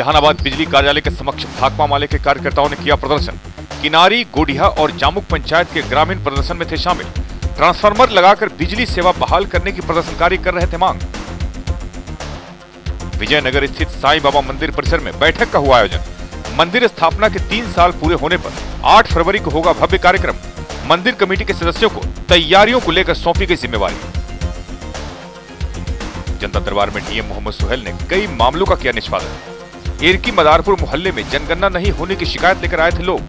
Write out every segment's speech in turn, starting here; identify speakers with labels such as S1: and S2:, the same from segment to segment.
S1: जहानाबाद बिजली कार्यालय के समक्ष भाकपा माले के कार्यकर्ताओं ने किया प्रदर्शन। किनारी गोडिया और जामुक पंचायत के ग्रामीण प्रदर्शन में थे शामिल। ट्रांसफार्मर लगाकर बिजली सेवा बहाल करने की प्रदर्शनकारी कर रहे थे मांग। विजयनगर स्थित साईं बाबा मंदिर परिसर में बैठक का हुआ आयोजन। मंदिर स्थापना के तीन साल पूरे होने पर 8 फरवरी को होगा भव्य कार्यक्रम। मंदिर कमेटी के सदस्यों को तैयारियों को लेकर सौंपी गई जिम्मेवारी। जनता दरबार में डीएम मोहम्मद सुहेल ने कई मामलों का किया निष्पादन। एरकी मदारपुर मोहल्ले में जनगणना नहीं होने की शिकायत लेकर आए थे लोग।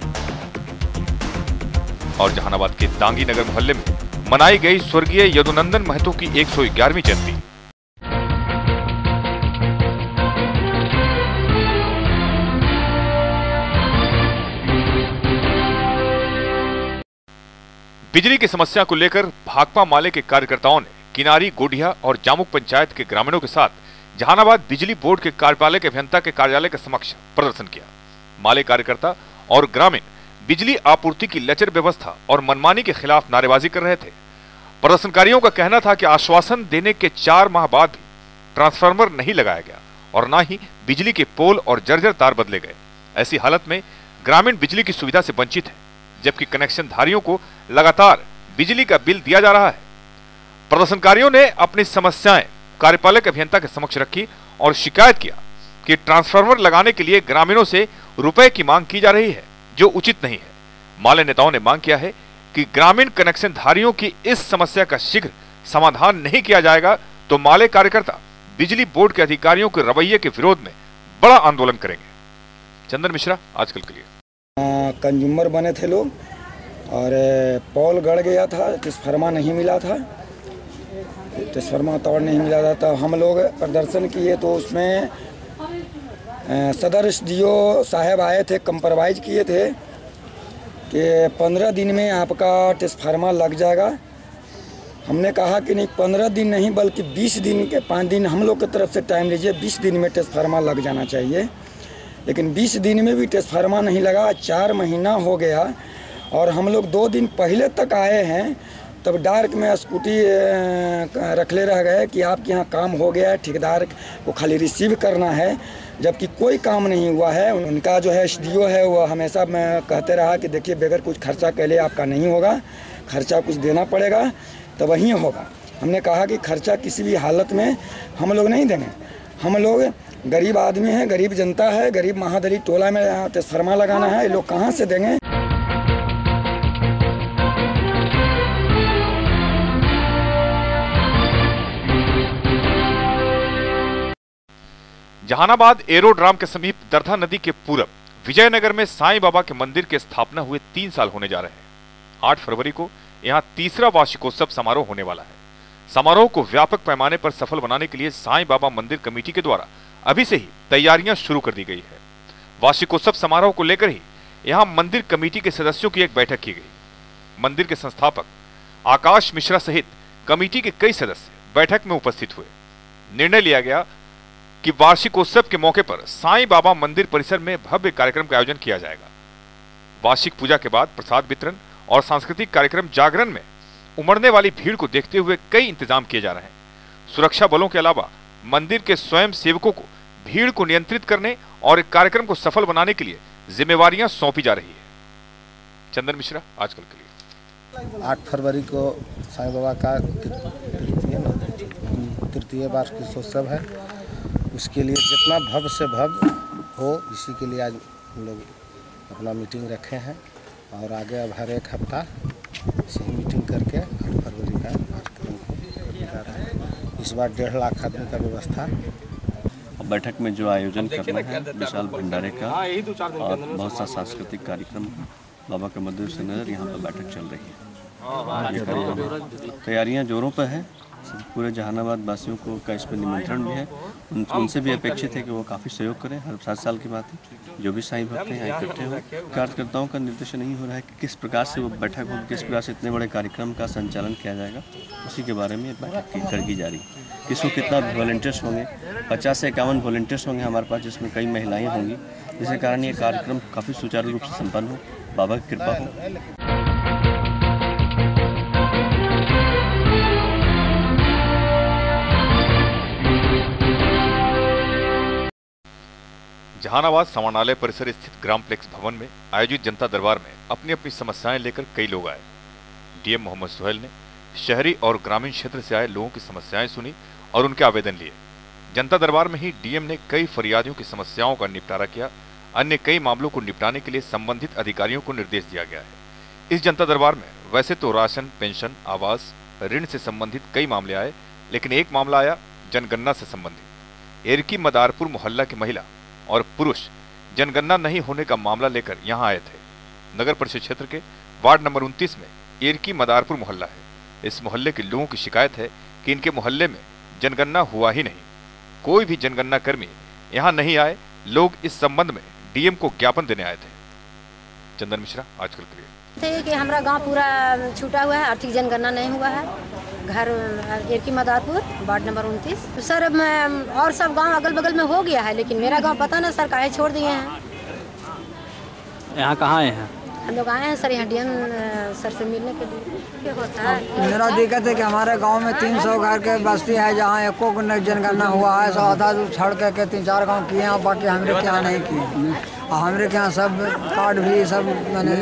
S1: और जहानाबाद के दांगी नगर मोहल्ले में मनाई गई स्वर्गीय यदुनंदन महतो की 111वीं जयंती। बिजली की समस्या को लेकर भाकपा माले के कार्यकर्ताओं ने किनारी गोडिया और जामुक पंचायत के ग्रामीणों के साथ जहानाबाद बिजली बोर्ड के कार्यपालय के अभियंता के कार्यालय के समक्ष प्रदर्शन किया। माले कार्यकर्ता और ग्रामीण बिजली आपूर्ति की लचर व्यवस्था और मनमानी के खिलाफ नारेबाजी कर रहे थे। प्रदर्शनकारियों का कहना था कि आश्वासन देने के चार माह बाद भी ट्रांसफार्मर नहीं लगाया गया और न ही बिजली के पोल और जर्जर तार बदले गए। ऐसी हालत में ग्रामीण बिजली की सुविधा से वंचित है, जबकि कनेक्शन धारियों को लगातार बिजली का बिल दिया जा रहा है। प्रदर्शनकारियों ने अपनी समस्याएँ कार्यपालक अभियंता के समक्ष रखी और शिकायत किया कि ट्रांसफार्मर लगाने के लिए ग्रामीणों से रुपए की मांग की जा रही है, जो उचित नहीं है। माले नेताओं ने मांग किया है कि ग्रामीण कनेक्शन धारियों की इस समस्या का शीघ्र समाधान नहीं किया जाएगा तो माले कार्यकर्ता बिजली बोर्ड के अधिकारियों के रवैये के विरोध में बड़ा आंदोलन करेंगे। चंदन मिश्रा, आजकल के लिए।
S2: कंज्यूमर बने थे लोग, और पॉल गड़ गया था ट्रांसफार्मा नहीं मिला था। ट्रांसफार्मा तोड़ नहीं मिला था तो हम लोग प्रदर्शन किए तो उसमें सदर एस साहब आए थे कंप्रोमाइज किए थे कि पंद्रह दिन में आपका ट्रांसफार्मा लग जाएगा। हमने कहा कि नहीं, पंद्रह दिन नहीं, बल्कि बीस दिन के, पाँच दिन हम लोग की तरफ़ से टाइम लीजिए, बीस दिन में ट्रांसफार्मा लग जाना चाहिए। लेकिन 20 दिन में भी ट्रांसफार्मा नहीं लगा, चार महीना हो गया और हम लोग दो दिन पहले तक आए हैं। तब डार्क में स्कूटी रख ले रह गए कि आपके यहाँ काम हो गया है, ठेकेदार को खाली रिसीव करना है, जबकि कोई काम नहीं हुआ है। उनका जो है एसडीओ है, वो हमेशा मैं कहते रहा कि देखिए, बगैर कुछ खर्चा के लिए आपका नहीं होगा, खर्चा कुछ देना पड़ेगा तो वहीं होगा। हमने कहा कि खर्चा किसी भी हालत में हम लोग नहीं देंगे। हम लोग गरीब आदमी हैं, गरीब जनता है, गरीब महादरी टोला में ट्रांसफार्मा लगाना है, ये लोग कहाँ से देंगे?
S1: जहानाबाद एरोड्राम के समीप दरधा नदी के पूरब, विजयनगर में साईं बाबा के मंदिर के स्थापना हुए तीन साल होने जा रहे हैं। आठ फरवरी को यहाँ तीसरा वार्षिकोत्सव समारोह होने वाला है। समारोह को व्यापक पैमाने पर सफल बनाने के लिए साईं बाबा मंदिर कमेटी के द्वारा अभी से ही तैयारियाँ शुरू कर दी गई है। वार्षिकोत्सव समारोह को लेकर ही यहाँ मंदिर कमेटी के सदस्यों की एक बैठक की गई। मंदिर के संस्थापक आकाश मिश्रा सहित कमेटी के कई सदस्य बैठक में उपस्थित हुए। निर्णय लिया गया कि वार्षिकोत्सव के मौके पर साईं बाबा मंदिर परिसर में भव्य कार्यक्रम का आयोजन किया जाएगा। वार्षिक पूजा के बाद प्रसाद वितरण और सांस्कृतिक कार्यक्रम जागरण में उमड़ने वाली भीड़ को देखते हुए कई इंतज़ाम किए जा रहे हैं। सुरक्षा बलों के अलावा मंदिर के स्वयं सेवकों को भीड़ को नियंत्रित करने और कार्यक्रम को सफल बनाने के लिए जिम्मेवारियाँ सौंपी जा रही है। चंदन मिश्रा, आजकल के लिए।
S3: आठ फरवरी को साईं बाबा का तृतीय तृतीय वार्षिकोत्सव है। उसके लिए जितना भव्य से भव्य हो इसी के लिए आज हम लोग अपना मीटिंग रखे हैं। और आगे अब हर एक हफ़्ता इसी मीटिंग करके आठ फरवरी का कार्यक्रम है इस बार डेढ़ लाख आदमी का व्यवस्था।
S4: बैठक में जो आयोजन करना है विशाल भंडारे का और बहुत सा सांस्कृतिक कार्यक्रम बाबा के मंदिर से नज़र यहाँ पर बैठक चल रही है। तैयारियाँ जोरों पर है। पूरे जहानाबाद वासियों को का इस पर निमंत्रण भी है। उन, उनसे भी अपेक्षित है कि वो काफ़ी सहयोग करें हर सात साल की बात है। जो भी साई भक्त हैं यहाँ इकट्ठे हों। कार्यकर्ताओं का निर्देशन नहीं हो रहा है कि किस प्रकार से वो बैठक हो किस प्रकार से इतने बड़े कार्यक्रम का संचालन किया जाएगा उसी के बारे में बैठक की जा रही है किसको कितना वॉल्टियर्स होंगे? पचास से इक्यावन वॉल्टियर्स होंगे हमारे पास जिसमें कई महिलाएँ होंगी। जिसके कारण ये कार्यक्रम काफ़ी सुचारू रूप से संपन्न हो। बाबा की कृपा हो।
S1: जहानाबाद समानालय परिसर स्थित ग्राम प्लेक्स भवन में आयोजित जनता दरबार में अपनी अपनी समस्याएँ लेकर कई लोग आए। डीएम मोहम्मद सुहेल ने शहरी और ग्रामीण क्षेत्र से आए लोगों की समस्याएँ सुनी और उनके आवेदन लिए। जनता दरबार में ही डीएम ने कई फरियादियों की समस्याओं का निपटारा किया। अन्य कई मामलों को निपटाने के लिए संबंधित अधिकारियों को निर्देश दिया गया है। इस जनता दरबार में वैसे तो राशन, पेंशन, आवास, ऋण से संबंधित कई मामले आए, लेकिन एक मामला आया जनगणना से संबंधित। एरकी मदारपुर मोहल्ला की महिला और पुरुष जनगणना नहीं होने का मामला लेकर यहाँ आए थे। नगर परिषद क्षेत्र के वार्ड नंबर 29 में एरकी मदारपुर मोहल्ला है। इस मोहल्ले के लोगों की शिकायत है कि इनके मोहल्ले में जनगणना हुआ ही नहीं। कोई भी जनगणना कर्मी यहाँ नहीं आए, लोग इस संबंध में डीएम को ज्ञापन देने आए थे। चंदन मिश्रा, आजकल के लिए।
S5: कि हमारा गाँव पूरा छूटा हुआ है, आर्थिक जनगणना नहीं हुआ है। घर एरकी मदारपुर वार्ड नंबर उनतीस। तो सर मैं और सब गाँव अगल बगल में हो गया है लेकिन मेरा गाँव पता ना सर काहे छोड़ दिए हैं।
S6: यहाँ कहाँ आए हैं?
S5: हम लोग आए हैं सर यहाँ डीएम सर से मिलने के लिए। होता है?
S7: मेरा दिक्कत है कि हमारे गाँव में 300 घर के बस्ती है जहाँ एको को जनगणना हुआ है सौ आधा दूर छड़ के, के तीन चार गाँव किए हैं बाकी हमारे के यहाँ नहीं किए। और हमारे के यहाँ सब कार्ड भी सब मैंने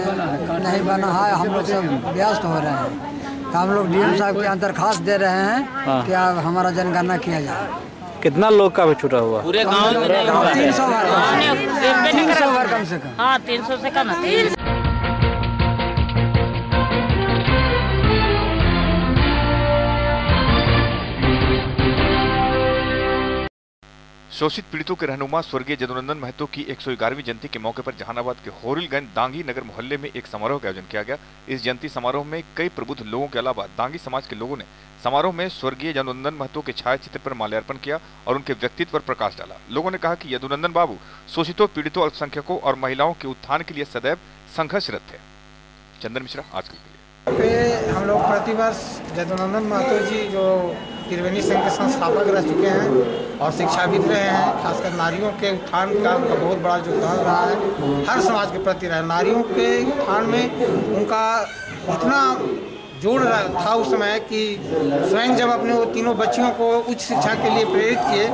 S7: नहीं बना है हम लोग सब व्यस्त हो रहे हैं। हम लोग डीएम साहब के यहाँ दरखास्त दे रहे हैं कि आप हमारा जनगणना किया जाए।
S6: कितना लोग का भी छूटा हुआ?
S7: तीन सौ में तीन सौ कम से कम।
S8: हाँ तीन सौ से कम
S1: शोषित पीड़ितों के रहनुमा स्वर्गीय जदुनंदन महतो की 111वीं जयंती के मौके पर जहानाबाद के होरिलगंज दांगी नगर मोहल्ले में एक समारोह का आयोजन किया गया। इस जयंती समारोह में कई प्रबुद्ध लोगों के अलावा दांगी समाज के लोगों ने समारोह में स्वर्गीय यदुनंदन महतो के छाया चित्र पर माल्यार्पण किया और उनके व्यक्तित्व पर प्रकाश डाला। लोगों ने कहा कि यदुनंदन बाबू शोषितों, पीड़ितों, अल्पसंख्यकों और महिलाओं के उत्थान के लिए सदैव संघर्षरत थे। चंदन मिश्रा आजकल के लिए।
S9: हम लोग प्रतिवर्ष जदुनंदन महतो जी जो त्रिवेणी संघ के संस्थापक रह चुके हैं और शिक्षाविद रहे हैं, खासकर नारियों के उत्थान का उनका बहुत बड़ा योगदान रहा है। हर समाज के प्रति रहा, नारियों के उत्थान में उनका इतना जोड़ था उस समय कि स्वयं जब अपने वो तीनों बच्चियों को उच्च शिक्षा के लिए प्रेरित किए